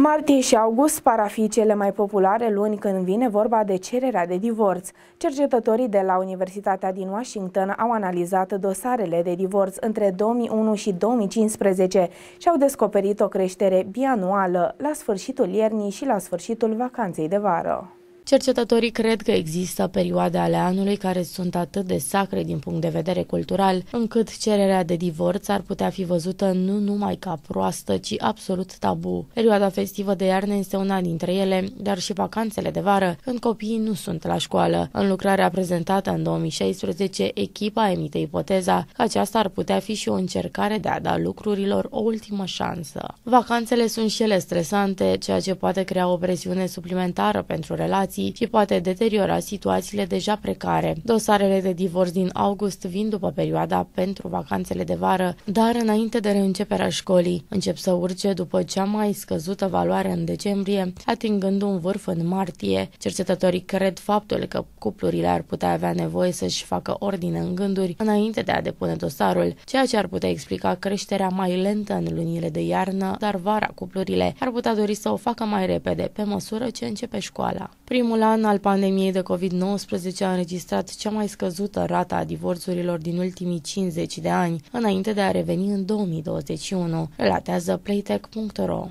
Martie și august par a fi cele mai populare luni când vine vorba de cererea de divorț. Cercetătorii de la Universitatea din Washington au analizat dosarele de divorț între 2001 și 2015 și au descoperit o creștere bianuală la sfârșitul iernii și la sfârșitul vacanței de vară. Cercetătorii cred că există perioade ale anului care sunt atât de sacre din punct de vedere cultural, încât cererea de divorț ar putea fi văzută nu numai ca proastă, ci absolut tabu. Perioada festivă de iarnă este una dintre ele, dar și vacanțele de vară, când copiii nu sunt la școală. În lucrarea prezentată în 2016, echipa emite ipoteza că aceasta ar putea fi și o încercare de a da lucrurilor o ultimă șansă. Vacanțele sunt și ele stresante, ceea ce poate crea o presiune suplimentară pentru relații relații și poate deteriora situațiile deja precare. Dosarele de divorț din august vin după perioada pentru vacanțele de vară, dar înainte de reînceperea școlii. Încep să urce după cea mai scăzută valoare în decembrie, atingând un vârf în martie. Cercetătorii cred faptul că cuplurile ar putea avea nevoie să-și facă ordine în gânduri înainte de a depune dosarul, ceea ce ar putea explica creșterea mai lentă în lunile de iarnă, dar vara cuplurile ar putea dori să o facă mai repede, pe măsură ce începe școala. Primul Primul an al pandemiei de COVID-19 a înregistrat cea mai scăzută rata a divorțurilor din ultimii 50 de ani, înainte de a reveni în 2021, relatează playtech.ro.